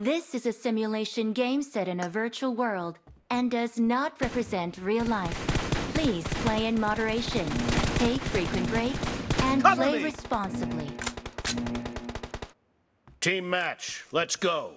This is a simulation game set in a virtual world and does not represent real life. Please play in moderation, take frequent breaks, and Cover play me. responsibly. Team match, let's go.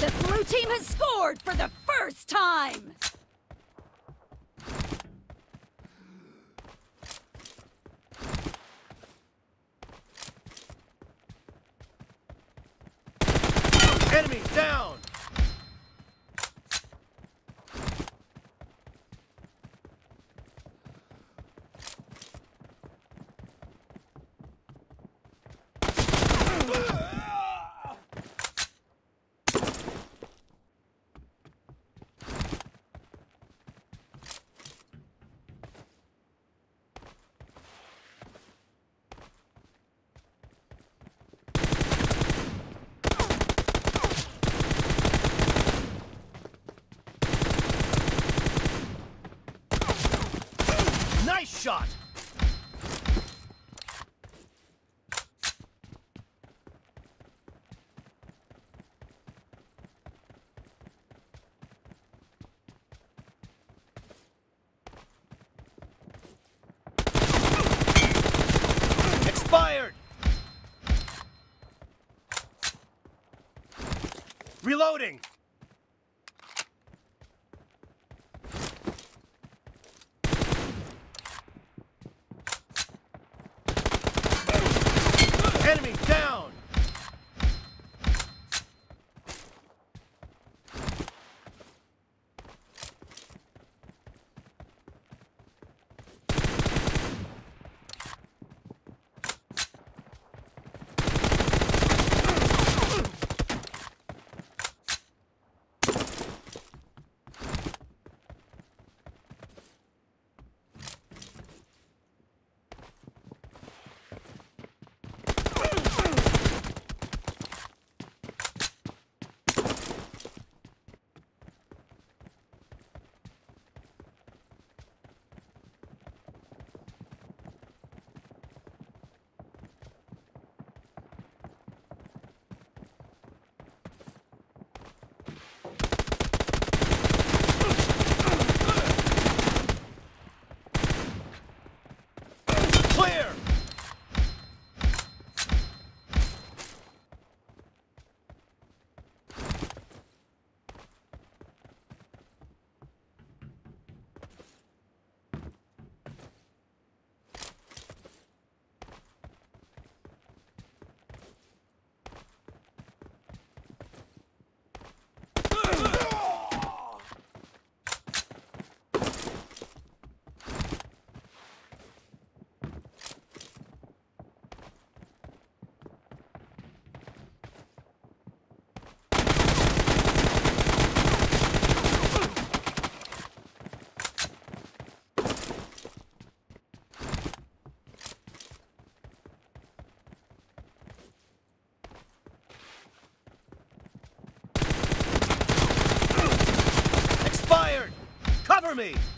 The blue team has scored for the first time! Enemy down! Reloading! Cover me!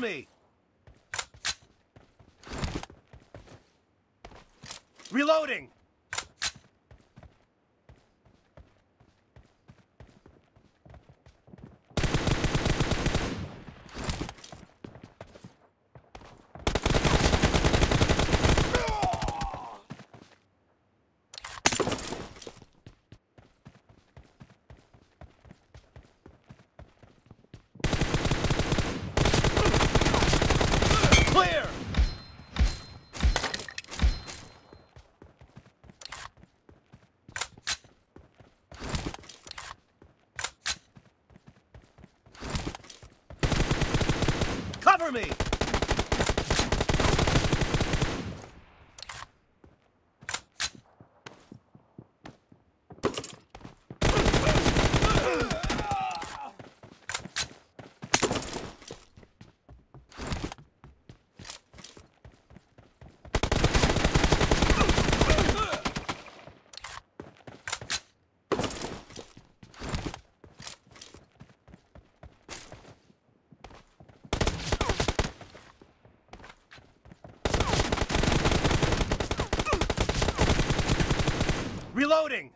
Me! Reloading! Clear! Cover me! Reloading!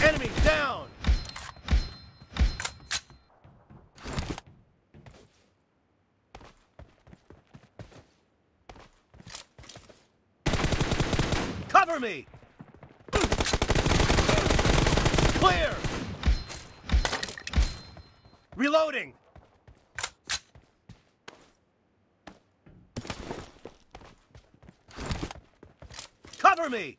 Enemy down! Cover me! Clear! Reloading! Cover me!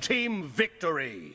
Team victory!